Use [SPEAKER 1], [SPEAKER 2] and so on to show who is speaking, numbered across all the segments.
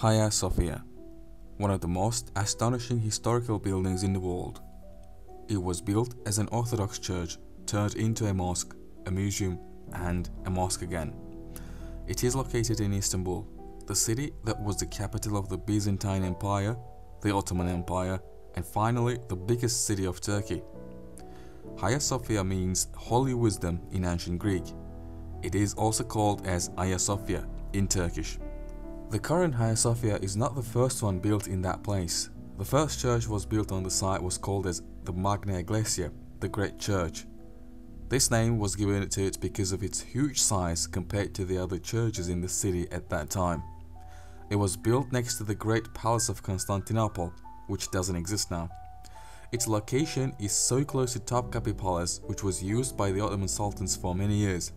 [SPEAKER 1] Hagia Sophia, one of the most astonishing historical buildings in the world. It was built as an Orthodox church turned into a mosque, a museum, and a mosque again. It is located in Istanbul, the city that was the capital of the Byzantine Empire, the Ottoman Empire, and finally the biggest city of Turkey. Hagia Sophia means holy wisdom in ancient Greek. It is also called as Ayasofya in Turkish. The current Hagia Sophia is not the first one built in that place. The first church was built on the site was called as the Magna Ecclesia, the Great Church. This name was given to it because of its huge size compared to the other churches in the city at that time. It was built next to the Great Palace of Constantinople, which doesn't exist now. Its location is so close to Topkapi Palace, which was used by the Ottoman sultans for many years.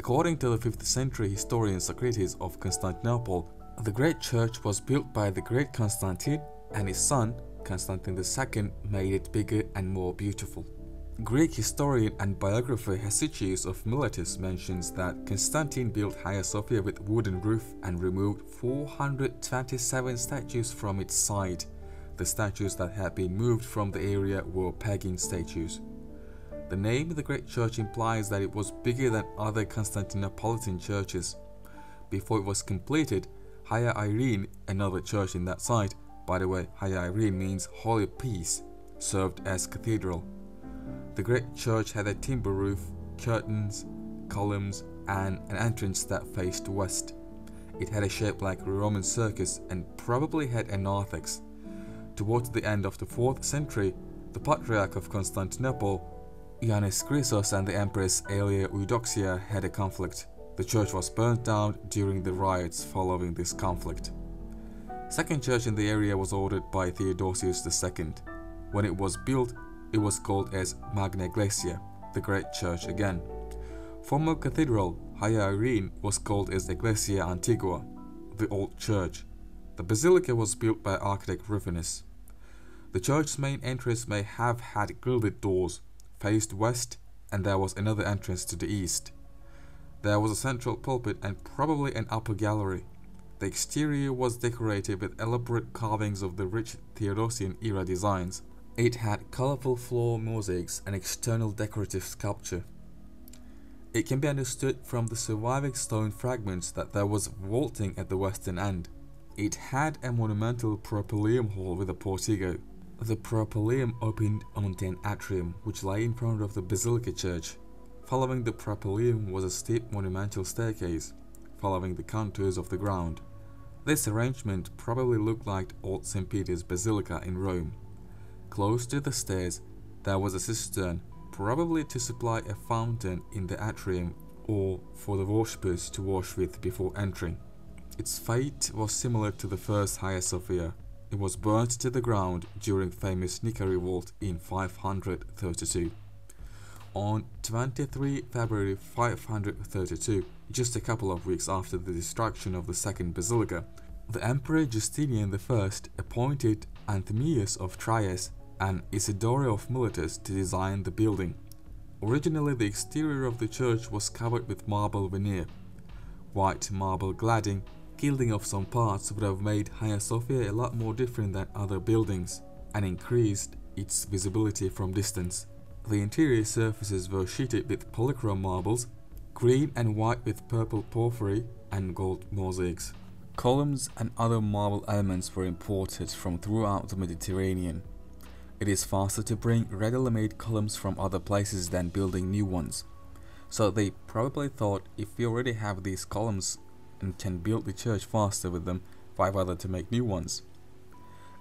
[SPEAKER 1] According to the 5th century historian Socrates of Constantinople, the great church was built by the great Constantine and his son, Constantine II, made it bigger and more beautiful. Greek historian and biographer Hesychius of Miletus mentions that Constantine built Hagia Sophia with wooden roof and removed 427 statues from its site. The statues that had been moved from the area were pagan statues. The name of the great church implies that it was bigger than other Constantinopolitan churches. Before it was completed, Hagia Irene, another church in that site, by the way, Hagia Irene means Holy Peace, served as cathedral. The great church had a timber roof, curtains, columns, and an entrance that faced west. It had a shape like a Roman circus and probably had a narthex. Towards the end of the 4th century, the Patriarch of Constantinople Ioannis Chrysos and the Empress Aelia Eudoxia had a conflict. The church was burnt down during the riots following this conflict. Second church in the area was ordered by Theodosius II. When it was built, it was called as Magna Ecclesia, the Great Church again. Former cathedral Hagia Irene was called as Ecclesia Antiqua, the Old Church. The basilica was built by architect Rufinus. The church's main entrance may have had gilded doors, faced west and there was another entrance to the east. There was a central pulpit and probably an upper gallery. The exterior was decorated with elaborate carvings of the rich Theodosian era designs. It had colorful floor mosaics and external decorative sculpture. It can be understood from the surviving stone fragments that there was vaulting at the western end. It had a monumental propylaeum hall with a portico. The propylaeum opened onto an atrium which lay in front of the Basilica Church. Following the propylaeum was a steep monumental staircase, following the contours of the ground. This arrangement probably looked like old St. Peter's Basilica in Rome. Close to the stairs, there was a cistern, probably to supply a fountain in the atrium or for the worshippers to wash with before entering. Its fate was similar to the first Hagia Sophia, it was burnt to the ground during famous Nika revolt in 532. On 23 February 532, just a couple of weeks after the destruction of the second basilica, the Emperor Justinian I appointed Anthemius of Tralles and Isidore of Miletus to design the building. Originally, the exterior of the church was covered with marble veneer. White marble cladding Gilding of some parts would have made Hagia Sophia a lot more different than other buildings and increased its visibility from distance. The interior surfaces were sheeted with polychrome marbles, green and white with purple porphyry and gold mosaics. Columns and other marble elements were imported from throughout the Mediterranean. It is faster to bring readily made columns from other places than building new ones. So they probably thought if we already have these columns and can build the church faster with them, why bother to make new ones?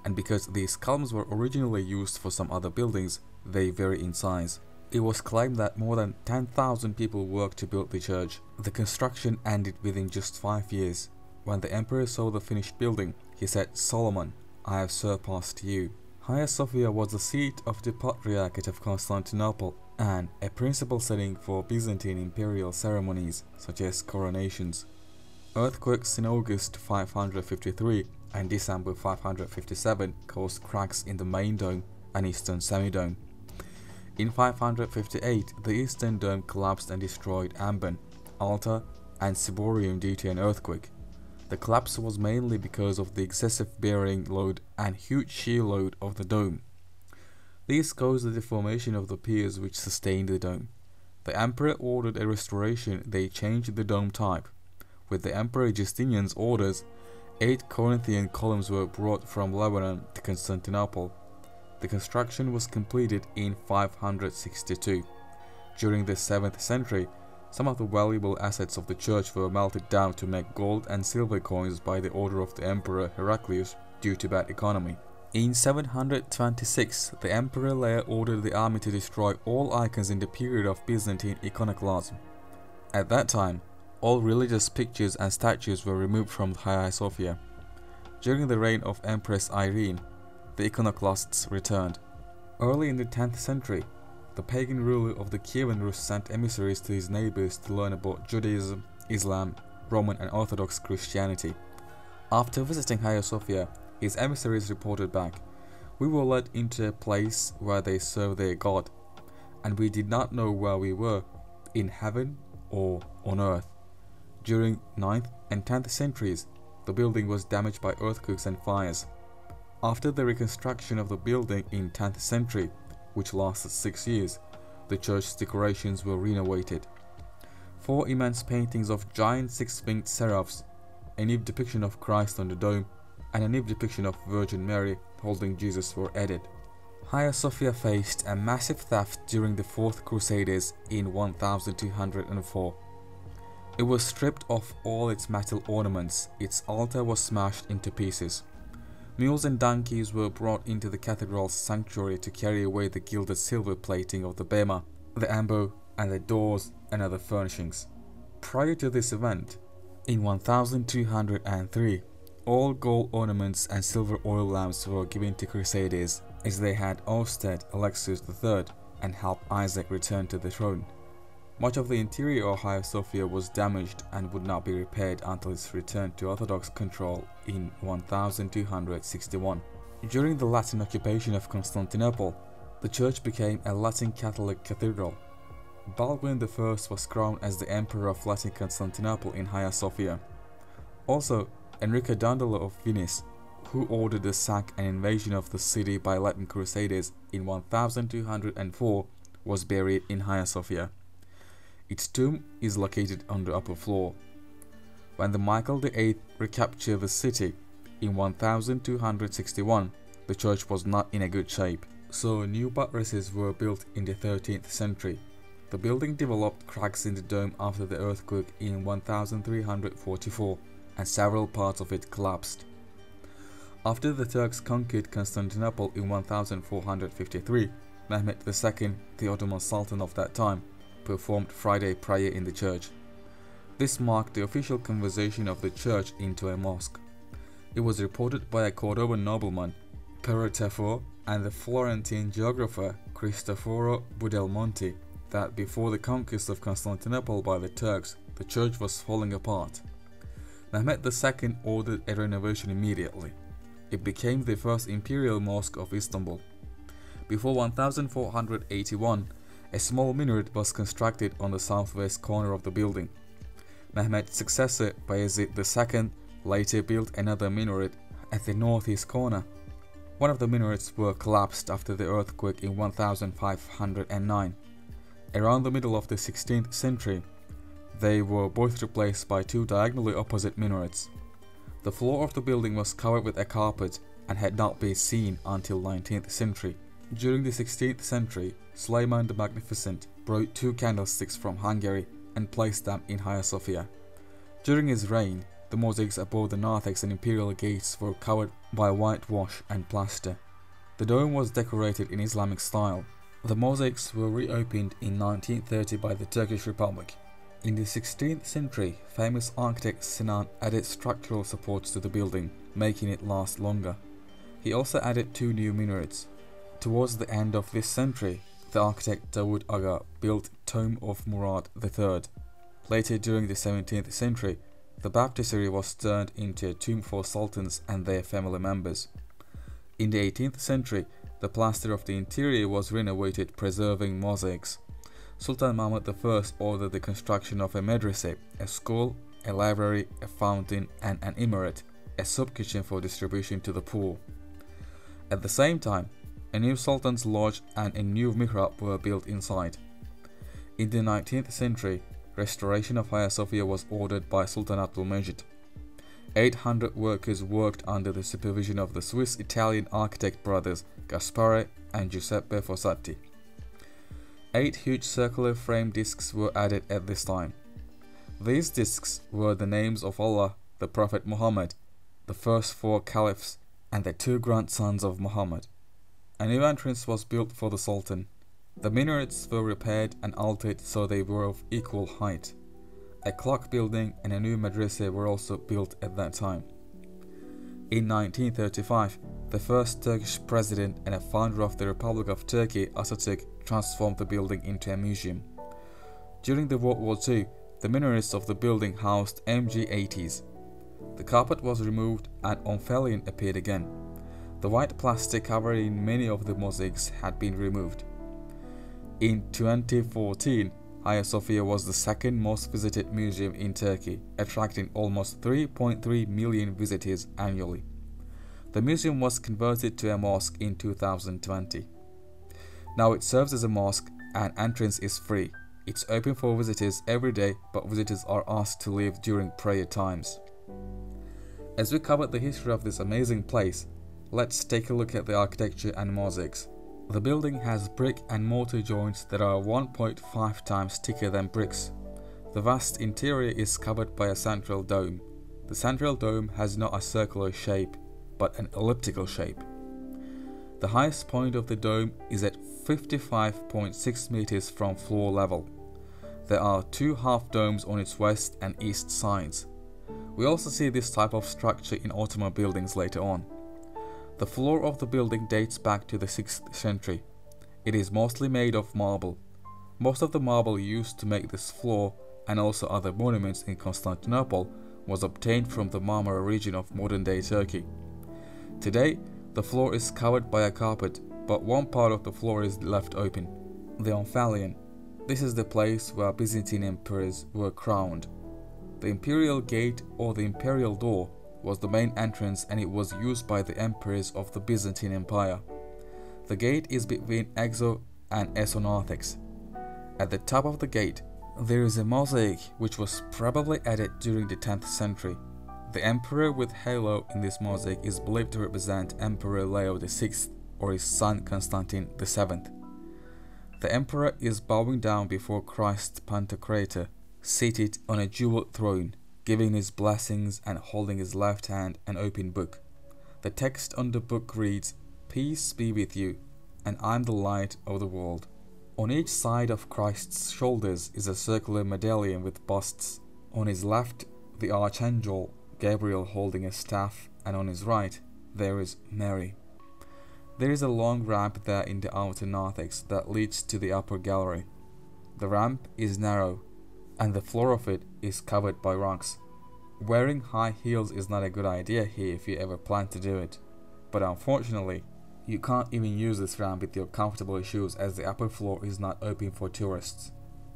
[SPEAKER 1] And because these columns were originally used for some other buildings, they vary in size. It was claimed that more than 10,000 people worked to build the church. The construction ended within just five years. When the emperor saw the finished building, he said, Solomon, I have surpassed you. Hagia Sophia was the seat of the Patriarchate of Constantinople and a principal setting for Byzantine imperial ceremonies such as coronations. Earthquakes in August 553 and December 557 caused cracks in the main dome and eastern semidome. In 558, the eastern dome collapsed and destroyed Ambon, Altar, and Ciborium due to an earthquake. The collapse was mainly because of the excessive bearing load and huge shear load of the dome. These caused the deformation of the piers which sustained the dome. The emperor ordered a restoration, they changed the dome type. With the Emperor Justinian's orders, eight Corinthian columns were brought from Lebanon to Constantinople. The construction was completed in 562. During the 7th century, some of the valuable assets of the church were melted down to make gold and silver coins by the order of the Emperor Heraclius due to bad economy. In 726, the Emperor Leo ordered the army to destroy all icons in the period of Byzantine iconoclasm. At that time, all religious pictures and statues were removed from Hagia Sophia. During the reign of Empress Irene, the iconoclasts returned. Early in the 10th century, the pagan ruler of the Kievan Rus sent emissaries to his neighbors to learn about Judaism, Islam, Roman and Orthodox Christianity. After visiting Hagia Sophia, his emissaries reported back, We were led into a place where they serve their God, and we did not know where we were, in heaven or on earth. During 9th and 10th centuries, the building was damaged by earthquakes and fires. After the reconstruction of the building in 10th century, which lasted six years, the church's decorations were renovated. Four immense paintings of giant six-winged seraphs, a nude depiction of Christ on the dome, and a nude depiction of Virgin Mary holding Jesus were added. Hagia Sophia faced a massive theft during the Fourth Crusades in 1204. It was stripped of all its metal ornaments, its altar was smashed into pieces. Mules and donkeys were brought into the cathedral's sanctuary to carry away the gilded silver plating of the bema, the ambo, and the doors and other furnishings. Prior to this event, in 1203, all gold ornaments and silver oil lamps were given to Crusaders as they had ousted Alexius III and helped Isaac return to the throne. Much of the interior of Hagia Sophia was damaged and would not be repaired until its return to Orthodox control in 1261. During the Latin occupation of Constantinople, the church became a Latin Catholic cathedral. Baldwin I was crowned as the Emperor of Latin Constantinople in Hagia Sophia. Also, Enrico Dandolo of Venice, who ordered the sack and invasion of the city by Latin Crusaders in 1204, was buried in Hagia Sophia. Its tomb is located on the upper floor. When the Michael VIII recaptured the city in 1261, the church was not in a good shape, so new buttresses were built in the 13th century. The building developed cracks in the dome after the earthquake in 1344, and several parts of it collapsed. After the Turks conquered Constantinople in 1453, Mehmed II, the Ottoman Sultan of that time, performed Friday prayer in the church. This marked the official conversion of the church into a mosque. It was reported by a Cordoban nobleman, Pero and the Florentine geographer Cristoforo Buondelmonte that before the conquest of Constantinople by the Turks, the church was falling apart. Mehmed II ordered a renovation immediately. It became the first imperial mosque of Istanbul. Before 1481, a small minaret was constructed on the southwest corner of the building. Mehmed's successor Bayezid II later built another minaret at the northeast corner. One of the minarets were collapsed after the earthquake in 1509. Around the middle of the 16th century, they were both replaced by two diagonally opposite minarets. The floor of the building was covered with a carpet and had not been seen until 19th century. During the 16th century, Suleiman the Magnificent brought two candlesticks from Hungary and placed them in Hagia Sophia. During his reign, the mosaics above the narthex and imperial gates were covered by whitewash and plaster. The dome was decorated in Islamic style. The mosaics were reopened in 1930 by the Turkish Republic. In the 16th century, famous architect Sinan added structural supports to the building, making it last longer. He also added two new minarets, Towards the end of this century, the architect Dawood Aga built Tomb of Murad III. Later during the 17th century, the baptistry was turned into a tomb for sultans and their family members. In the 18th century, the plaster of the interior was renovated preserving mosaics. Sultan Mahmud I ordered the construction of a madrasa, a school a library, a fountain, and an imaret, a sub kitchen for distribution to the poor. At the same time, a new Sultan's Lodge and a new mihrab were built inside. In the 19th century, restoration of Hagia Sophia was ordered by Sultan Abdul Majid. 800 workers worked under the supervision of the Swiss-Italian architect brothers Gaspare and Giuseppe Fossati. Eight huge circular frame discs were added at this time. These discs were the names of Allah, the Prophet Muhammad, the first four caliphs, and the two grandsons of Muhammad. A new entrance was built for the Sultan. The minarets were repaired and altered so they were of equal height. A clock building and a new madrasa were also built at that time. In 1935, the first Turkish president and a founder of the Republic of Turkey, Atatürk, transformed the building into a museum. During the World War II, the minarets of the building housed MG-80s. The carpet was removed and Omphalion appeared again. The white plastic covering many of the mosaics had been removed. In 2014, Hagia Sophia was the second most visited museum in Turkey, attracting almost 3.3 million visitors annually. The museum was converted to a mosque in 2020. Now it serves as a mosque and entrance is free. It's open for visitors every day, but visitors are asked to leave during prayer times. As we covered the history of this amazing place, let's take a look at the architecture and mosaics. The building has brick and mortar joints that are 1.5 times thicker than bricks. The vast interior is covered by a central dome. The central dome has not a circular shape, but an elliptical shape. The highest point of the dome is at 55.6 meters from floor level. There are two half domes on its west and east sides. We also see this type of structure in Ottoman buildings later on. The floor of the building dates back to the 6th century. It is mostly made of marble. Most of the marble used to make this floor and also other monuments in Constantinople was obtained from the Marmara region of modern-day Turkey. Today, the floor is covered by a carpet, but one part of the floor is left open. The Omphalion. This is the place where Byzantine emperors were crowned. The imperial gate or the imperial door was the main entrance and it was used by the emperors of the Byzantine Empire. The gate is between Exo and Esonarthex. At the top of the gate, there is a mosaic which was probably added during the 10th century. The emperor with halo in this mosaic is believed to represent Emperor Leo VI or his son Constantine VII. The emperor is bowing down before Christ Pantocrator, seated on a jeweled throne giving his blessings and holding his left hand an open book. The text on the book reads, Peace be with you, and I'm the light of the world. On each side of Christ's shoulders is a circular medallion with busts. On his left, the archangel Gabriel holding a staff, and on his right, there is Mary. There is a long ramp there in the outer narthex that leads to the upper gallery. The ramp is narrow and the floor of it is covered by rocks. Wearing high heels is not a good idea here if you ever plan to do it, but unfortunately, you can't even use this ramp with your comfortable shoes as the upper floor is not open for tourists.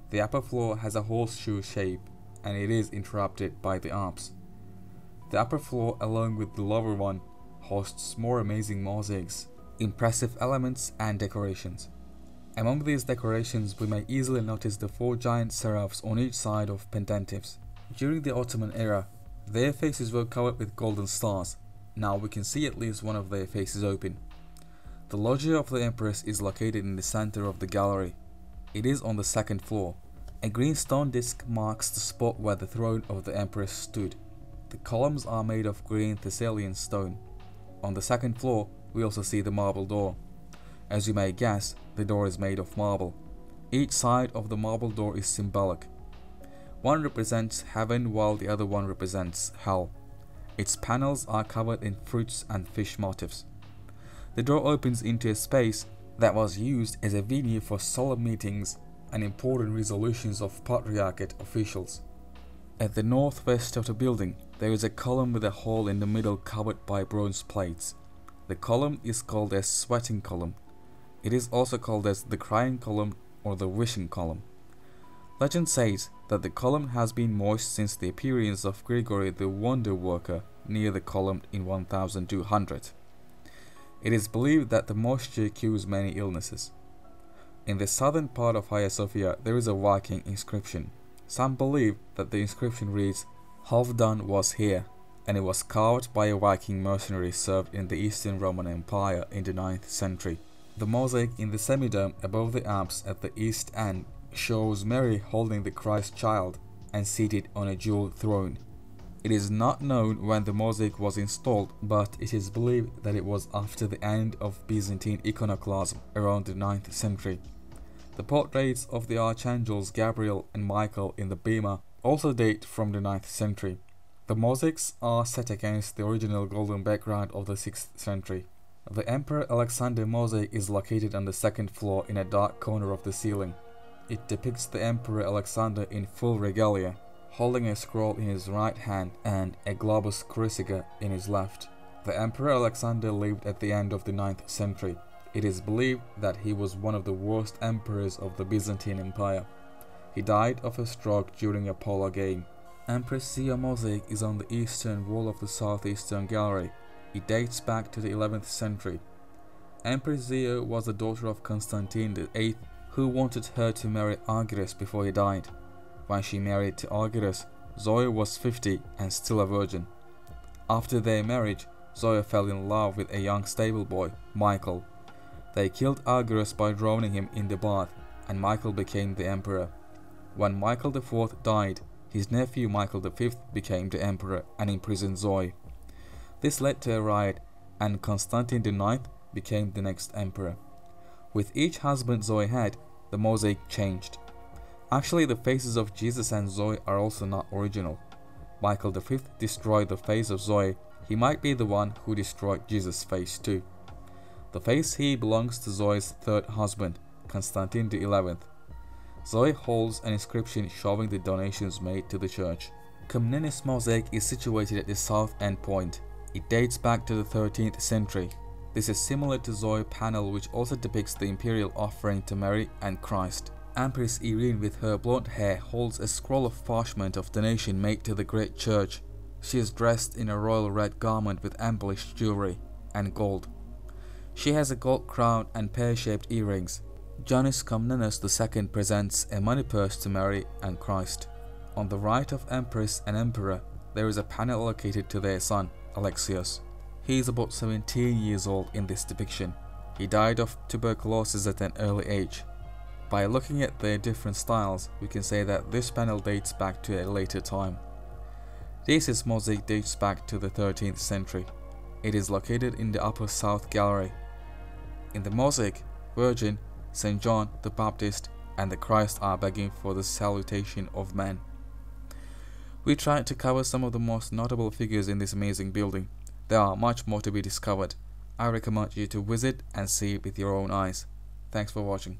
[SPEAKER 1] The upper floor has a horseshoe shape and it is interrupted by the apse. The upper floor along with the lower one hosts more amazing mosaics, impressive elements and decorations. Among these decorations, we may easily notice the four giant seraphs on each side of pendentives. During the Ottoman era, their faces were covered with golden stars. Now we can see at least one of their faces open. The loggia of the Empress is located in the center of the gallery. It is on the second floor. A green stone disc marks the spot where the throne of the Empress stood. The columns are made of green Thessalian stone. On the second floor, we also see the marble door. As you may guess, the door is made of marble. Each side of the marble door is symbolic. One represents heaven while the other one represents hell. Its panels are covered in fruits and fish motifs. The door opens into a space that was used as a venue for solemn meetings and important resolutions of patriarchate officials. At the northwest of the building, there is a column with a hole in the middle covered by bronze plates. The column is called a sweating column it is also called as the crying column or the wishing column. Legend says that the column has been moist since the appearance of Gregory the Wonder Worker near the column in 1200. It is believed that the moisture cures many illnesses. In the southern part of Hagia Sophia there is a Viking inscription. Some believe that the inscription reads, Halfdan was here, and it was carved by a Viking mercenary served in the Eastern Roman Empire in the 9th century. The mosaic in the semidome above the apse at the east end shows Mary holding the Christ child and seated on a jeweled throne. It is not known when the mosaic was installed, but it is believed that it was after the end of Byzantine iconoclasm around the 9th century. The portraits of the archangels Gabriel and Michael in the Bema also date from the 9th century. The mosaics are set against the original golden background of the 6th century. The Emperor Alexander mosaic is located on the second floor in a dark corner of the ceiling. It depicts the Emperor Alexander in full regalia, holding a scroll in his right hand and a globus cruciger in his left. The Emperor Alexander lived at the end of the 9th century. It is believed that he was one of the worst emperors of the Byzantine Empire. He died of a stroke during a polo game. Empress Zoe mosaic is on the eastern wall of the southeastern gallery. It dates back to the 11th century. Empress Zoe was the daughter of Constantine VIII who wanted her to marry Argyrus before he died. When she married to Argyrus, Zoe was 50 and still a virgin. After their marriage, Zoe fell in love with a young stable boy, Michael. They killed Argyrus by drowning him in the bath, and Michael became the emperor. When Michael IV died, his nephew Michael V became the emperor and imprisoned Zoe. This led to a riot, and Constantine IX became the next emperor. With each husband Zoe had, the mosaic changed. Actually, the faces of Jesus and Zoe are also not original. Michael V destroyed the face of Zoe, he might be the one who destroyed Jesus' face too. The face he belongs to Zoe's third husband, Constantine XI. Zoe holds an inscription showing the donations made to the church. Komnenos mosaic is situated at the south end point. It dates back to the 13th century this is similar to Zoe panel which also depicts the imperial offering to Mary and Christ. Empress Irene with her blonde hair holds a scroll of parchment of donation made to the great church. She is dressed in a royal red garment with embellished jewelry and gold. She has a gold crown and pear-shaped earrings. Janus Komnenos II presents a money purse to Mary and Christ. On the right of Empress and Emperor, there is a panel allocated to their son, Alexios. He is about 17 years old in this depiction. He died of tuberculosis at an early age. By looking at their different styles, we can say that this panel dates back to a later time. Deesis mosaic dates back to the 13th century. It is located in the upper south gallery. In the mosaic, Virgin, St. John the Baptist, and the Christ are begging for the salutation of men. We tried to cover some of the most notable figures in this amazing building. There are much more to be discovered. I recommend you to visit and see with your own eyes. Thanks for watching.